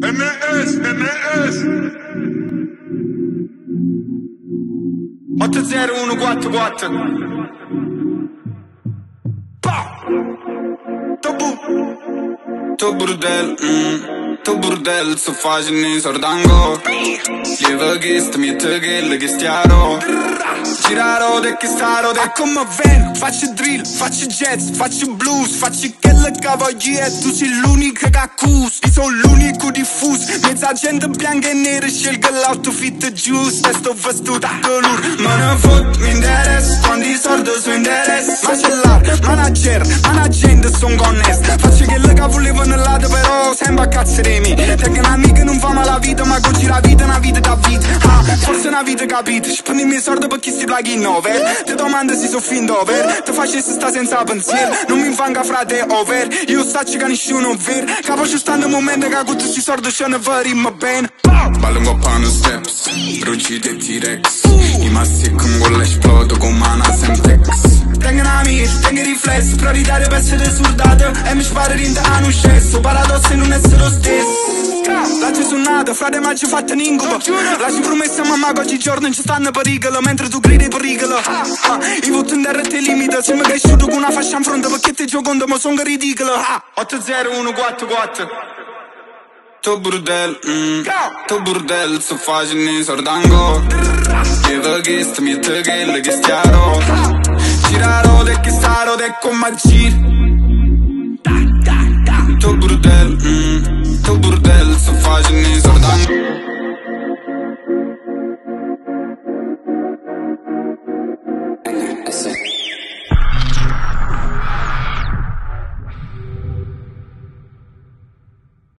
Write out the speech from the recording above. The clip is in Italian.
MES, MES. 80144. Pa! Tobu. Tobu del. Mm. To burdel, så facile sordango. Lieve gist, mi te gille gistiaro Giraro de che staro de come ven Faccio drill, faccio jazz, faccio blues Faccio quelle cavalier Tu sei l'unico che accus Io sono l'unico diffus Mezza gente bianca e nera Scelgo l'outfit giusto E sto vestito a color Ma ne fot, mi interessa. Quando i soldi sono interessa. Macellar, manager, managente sono connesso Faccio quello che volevo nell'altro però piață remi Treacă la mică, nu-mi fama la vita Ma goci la vita, na vita da vita Ha, forse na vita capit Și pune mi sordo pe chestii blaghi nover Te domanda se so fin dover Te faci să stați senza pensier Nu mi infanga frate over. Eu stacci ca nessuno ver Capo ci sta nel momento Ca cu tutti sordo și ne vărim ben. Balungo pano steps Rugi de T-Rex. Ima secungo riflessi Prioritario per essere soldato. E mi sparo rinda a un scesso. Paradosso e non essere lo stesso. La ci sono nato, frate ma ci fatto un incubo. La ci promessa mamma che oggigiorno non ci stanno pericolo Mentre tu gridi pericolo. Ah, ah, I voto in terra te limita Se mi cresciuto con una fascia in fronte Perché ti gioco ma sono ridicolo. Ah, 80144 To burdel, mm To burdel, so facile sordango. Lieve gist, mi te gille girare o de chissare o de